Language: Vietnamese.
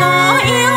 có yêu